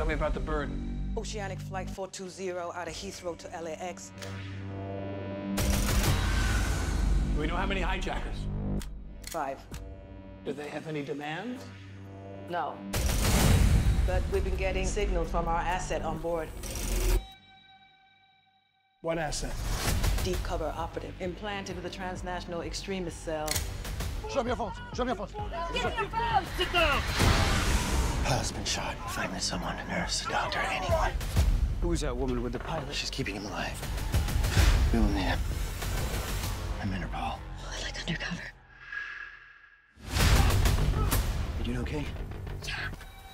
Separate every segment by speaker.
Speaker 1: Tell me about the bird.
Speaker 2: Oceanic Flight 420 out of Heathrow to LAX.
Speaker 1: Do we know how many hijackers?
Speaker 2: Five.
Speaker 1: Do they have any demands?
Speaker 2: No. But we've been getting signals from our asset on board.
Speaker 1: What asset?
Speaker 2: Deep cover operative implanted with a transnational extremist cell.
Speaker 3: Show me your phones. Show me your phones.
Speaker 4: Husband shot. Find me someone, a nurse, a doctor, anyone.
Speaker 3: Who's that woman with the pilot?
Speaker 4: She's keeping him alive. We will need him. I'm Interpol.
Speaker 5: Oh, I like undercover.
Speaker 4: You doing okay?
Speaker 5: Yeah.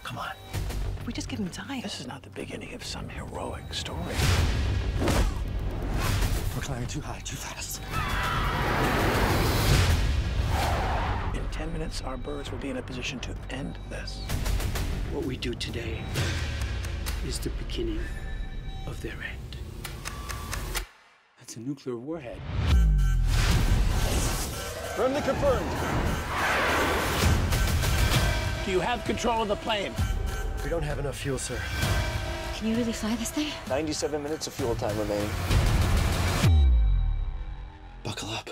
Speaker 4: Come on.
Speaker 2: We just give him time.
Speaker 4: This is not the beginning of some heroic story.
Speaker 3: We're climbing too high, too fast.
Speaker 4: In 10 minutes, our birds will be in a position to end this.
Speaker 6: What we do today is the beginning of their end. That's a nuclear warhead.
Speaker 3: Firmly confirmed.
Speaker 1: Do you have control of the plane?
Speaker 4: We don't have enough fuel, sir.
Speaker 5: Can you really fly this thing?
Speaker 4: 97 minutes of fuel time remaining. Buckle up.